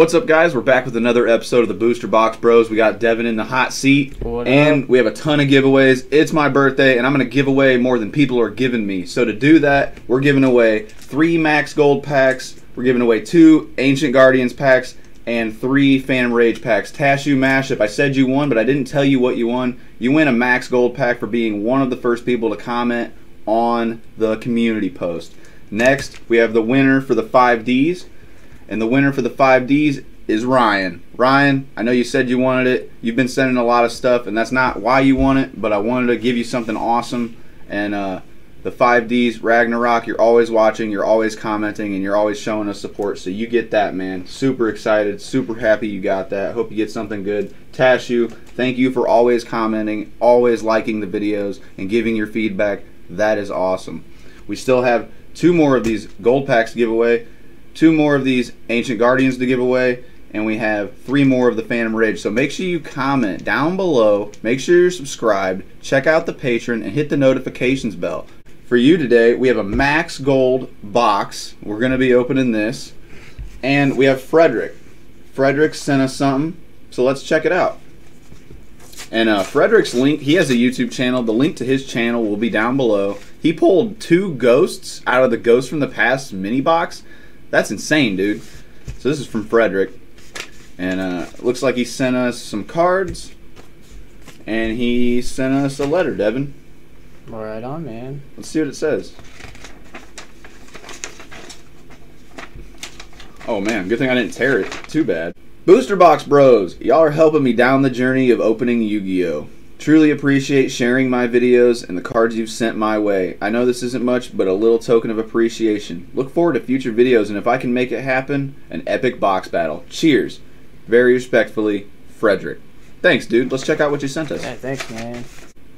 What's up, guys? We're back with another episode of the Booster Box Bros. We got Devin in the hot seat, What and up? we have a ton of giveaways. It's my birthday, and I'm going to give away more than people are giving me. So to do that, we're giving away three Max Gold packs. We're giving away two Ancient Guardians packs and three Phantom Rage packs. Tashu Mashup. I said you won, but I didn't tell you what you won. You win a Max Gold pack for being one of the first people to comment on the community post. Next, we have the winner for the 5Ds. And the winner for the 5Ds is Ryan. Ryan, I know you said you wanted it. You've been sending a lot of stuff, and that's not why you want it, but I wanted to give you something awesome. And uh, the 5Ds, Ragnarok, you're always watching, you're always commenting, and you're always showing us support. So you get that, man. Super excited, super happy you got that. Hope you get something good. Tashu, thank you for always commenting, always liking the videos, and giving your feedback. That is awesome. We still have two more of these gold packs to give away two more of these Ancient Guardians to give away, and we have three more of the Phantom Rage. So make sure you comment down below, make sure you're subscribed, check out the Patreon, and hit the notifications bell. For you today, we have a Max Gold box. We're going to be opening this. And we have Frederick. Frederick sent us something, so let's check it out. And uh, Frederick's link, he has a YouTube channel. The link to his channel will be down below. He pulled two ghosts out of the Ghost from the Past mini box. That's insane, dude. So this is from Frederick. And uh, looks like he sent us some cards. And he sent us a letter, Devin. Right on, man. Let's see what it says. Oh man, good thing I didn't tear it. Too bad. Booster Box Bros, y'all are helping me down the journey of opening Yu-Gi-Oh! Truly appreciate sharing my videos and the cards you've sent my way. I know this isn't much, but a little token of appreciation. Look forward to future videos, and if I can make it happen, an epic box battle. Cheers. Very respectfully, Frederick. Thanks, dude. Let's check out what you sent us. Yeah, thanks, man.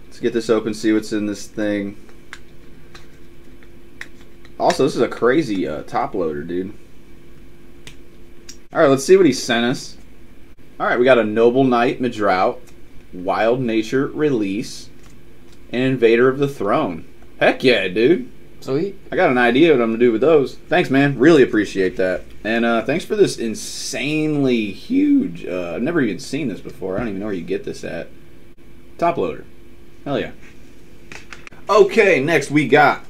Let's get this open, see what's in this thing. Also, this is a crazy uh, top loader, dude. Alright, let's see what he sent us. Alright, we got a Noble Knight Medraut, Wild Nature Release, and Invader of the Throne. Heck yeah, dude. Sweet. I got an idea what I'm going to do with those. Thanks, man. Really appreciate that. And uh, thanks for this insanely huge. Uh, I've never even seen this before. I don't even know where you get this at. Top loader. Hell yeah. Okay, next we got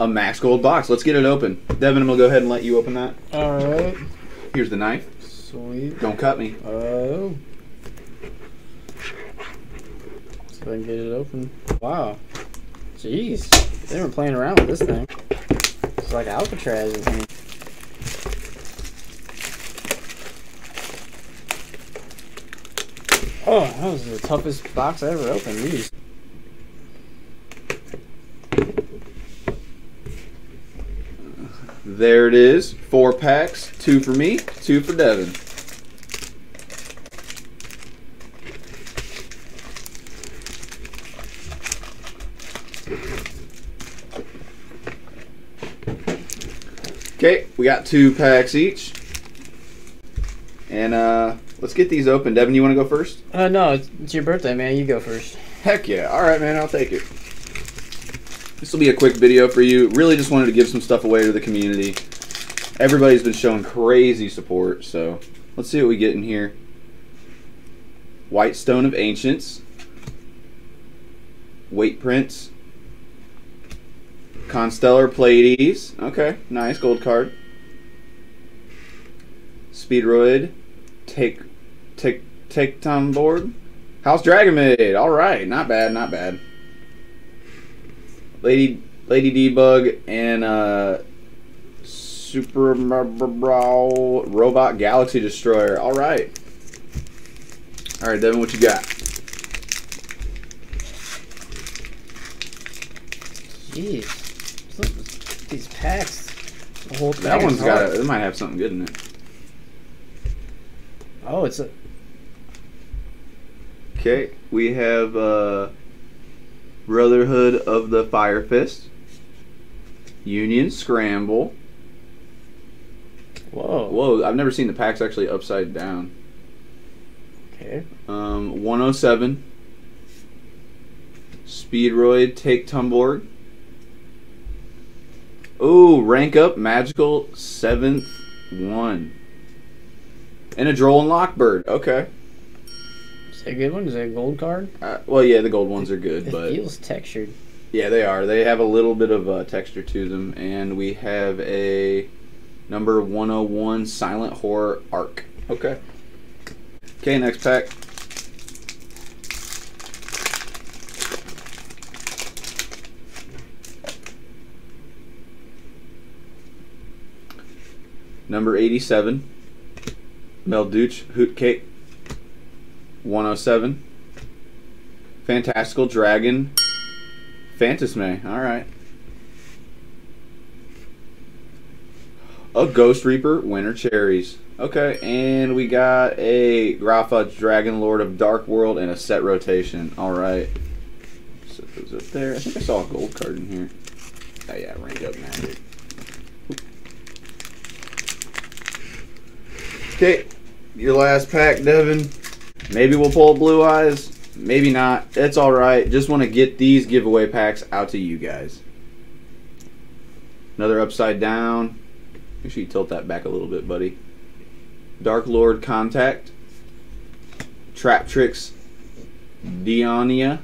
a Max Gold box. Let's get it open. Devin, I'm going to go ahead and let you open that. Alright. Here's the knife. Sweet. Don't cut me. Oh. So I can get it open. Wow. Jeez. They were playing around with this thing. It's like Alcatraz in here. Oh, that was the toughest box I ever opened. These. There it is. Four packs. Two for me, two for Devin. Okay, we got two packs each. And uh, let's get these open. Devin, you want to go first? Uh, no, it's, it's your birthday, man. You go first. Heck yeah. All right, man, I'll take it. This will be a quick video for you. Really just wanted to give some stuff away to the community. Everybody's been showing crazy support, so let's see what we get in here. White Stone of Ancients. Weight Prints. Constellar Pleiades. Okay, nice gold card. Speedroid. Take take Taketomborg. House Dragonmaid. All right, not bad, not bad. Lady Lady Debug and uh, Super Brow Robot Galaxy Destroyer. All right. All right, Devin, what you got? Jeez. Look at These packs. The whole thing That is one's got. A, it might have something good in it. Oh, it's a. Okay, we have uh, Brotherhood of the Fire Fist, Union Scramble. Whoa. Whoa, I've never seen the packs actually upside down. Okay. Um, 107. Speedroid Taketomborg. Ooh, rank up magical seventh one. And a Droll and Lockbird. Okay. Is that a good one? Is that a gold card? Uh, well, yeah, the gold ones are good, It but feels textured. yeah, they are. They have a little bit of uh, texture to them, and we have a number 101 Silent Horror Arc. Okay. Okay, next pack. Number 87, Madolche Hootcake 107. Fantastical Dragon Phantazmay. All right. A Ghost Reaper Winter Cherries. Okay, and we got a Grapha Dragon Lord of Dark World and a set rotation. All right. Set those up there. I think I saw a gold card in here. Oh yeah, Rainbow Magic. Okay, your last pack, Devin. Maybe we'll pull Blue Eyes. Maybe not. It's all right. Just want to get these giveaway packs out to you guys. Another upside down. Make sure you tilt that back a little bit, buddy. Dark Lord Contact. Trap Tricks Dionia.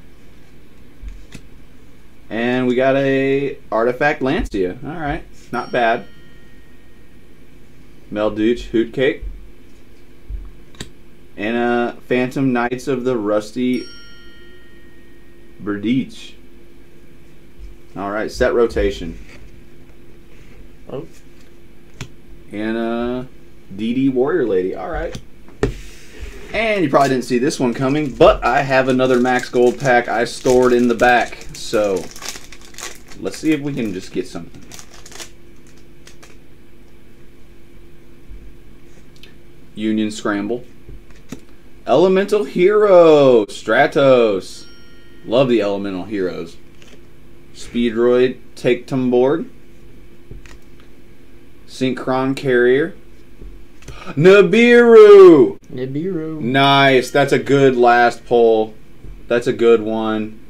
And we got a Artifact Lancea. All right. Not bad. Madolche Hootcake and uh, Phantom Knights of the Rusty Bardiche. All right, set rotation. Oh. And uh, DD Warrior Lady. All right. And you probably didn't see this one coming, but I have another Max Gold pack I stored in the back. So let's see if we can just get something. Union Scramble. Elemental Hero, Stratos. Love the Elemental Heroes. Speedroid, Taketomborg. Synchron Carrier. Nibiru! Nibiru. Nice. That's a good last pull. That's a good one.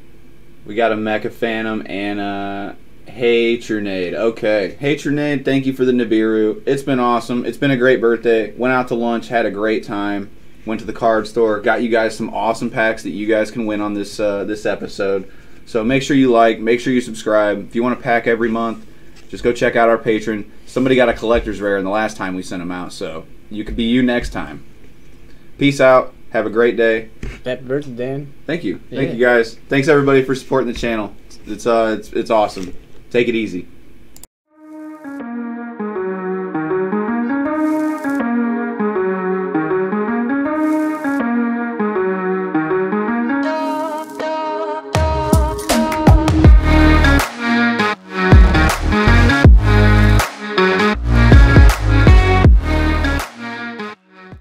We got a Mecha Phantom and a Hey Trunade. Okay. Hey Trunade, thank you for the Nibiru. It's been awesome. It's been a great birthday. Went out to lunch, had a great time. Went to the card store, got you guys some awesome packs that you guys can win on this uh, this episode. So make sure you like, make sure you subscribe. If you want a pack every month, just go check out our Patreon. Somebody got a collector's rare in the last time we sent them out, so you could be you next time. Peace out. Have a great day. Happy birthday, Dan. Thank you. Thank Yeah. you guys. Thanks everybody for supporting the channel. It's uh it's, it's awesome. Take it easy.